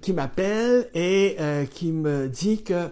qui m'appelle et euh, qui me dit que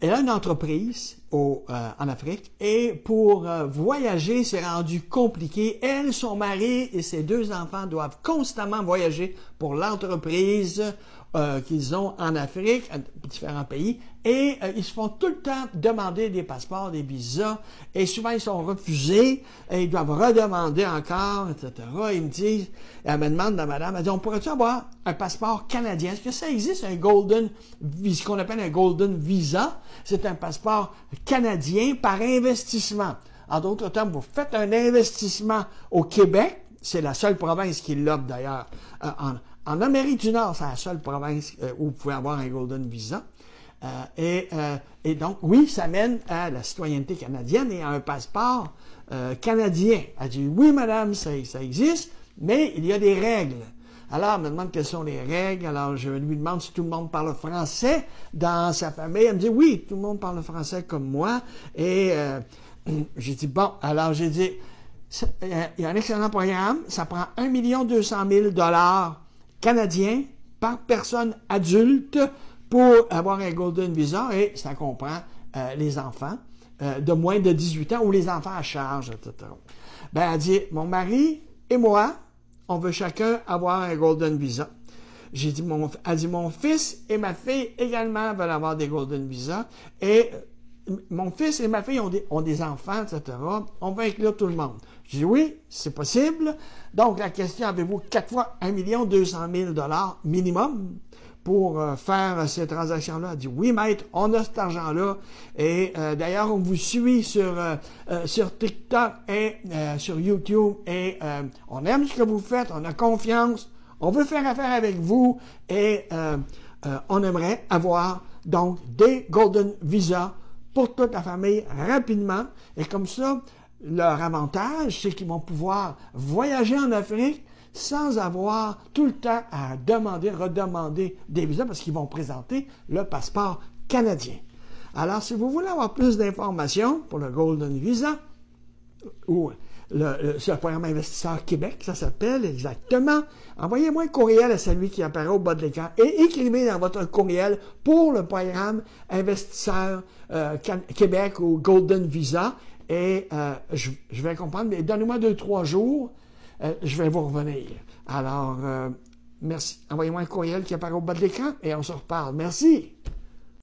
elle a une entreprise euh, en Afrique et pour euh, voyager, c'est rendu compliqué. Elle, son mari et ses deux enfants doivent constamment voyager pour l'entreprise euh, qu'ils ont en Afrique, différents pays, et ils se font tout le temps demander des passeports, des visas, et souvent ils sont refusés, et ils doivent redemander encore, etc. Ils me disent, elle me demande, la madame, elle dit, on pourrait-tu avoir un passeport canadien? Est-ce que ça existe, un golden, ce qu'on appelle un golden visa? C'est un passeport canadien par investissement. En d'autres termes, vous faites un investissement au Québec, c'est la seule province qui l'offre d'ailleurs euh, en, en Amérique du Nord, c'est la seule province euh, où vous pouvez avoir un Golden Visa. Euh, et, euh, et, donc, oui, ça mène à la citoyenneté canadienne et à un passeport canadien. Elle dit, oui, madame, ça, ça, existe, mais il y a des règles. Alors, elle me demande quelles sont les règles. Alors, je lui demande si tout le monde parle français dans sa famille. Elle me dit, oui, tout le monde parle français comme moi. Et j'ai dit, bon, alors j'ai dit, il y a un excellent programme. Ça prend 1 200 000 dollars canadien par personne adulte pour avoir un Golden Visa et ça comprend euh, les enfants euh, de moins de 18 ans ou les enfants à charge, etc. Ben, elle dit, mon mari et moi, on veut chacun avoir un Golden Visa. J'ai dit, mon, dit, mon fils et ma fille également veulent avoir des Golden Visa et mon fils et ma fille ont des, ont des enfants, etc. On va inclure tout le monde. Je dis oui, c'est possible. Donc, la question, avez-vous quatre fois 1 200 000 dollars minimum? Pour euh, faire ces transactions-là? Elle dit oui, maître, on a cet argent-là. Et euh, d'ailleurs, on vous suit sur, euh, sur TikTok et sur YouTube et on aime ce que vous faites, on a confiance, on veut faire affaire avec vous et on aimerait avoir donc des Golden Visa pour toute la famille rapidement. Et comme ça, leur avantage, c'est qu'ils vont pouvoir voyager en Afrique sans avoir tout le temps à demander, redemander des visas parce qu'ils vont présenter le passeport canadien. Alors, si vous voulez avoir plus d'informations pour le Golden Visa ou le, le, programme Investisseur Québec, ça s'appelle exactement. Envoyez-moi un courriel à celui qui apparaît au bas de l'écran et écrivez dans votre courriel pour le programme Investisseur euh, Québec ou Golden Visa et euh, je, vais comprendre, mais donnez-moi deux, trois jours, euh, je vais vous revenir. Alors, merci. Envoyez-moi un courriel qui apparaît au bas de l'écran et on se reparle. Merci.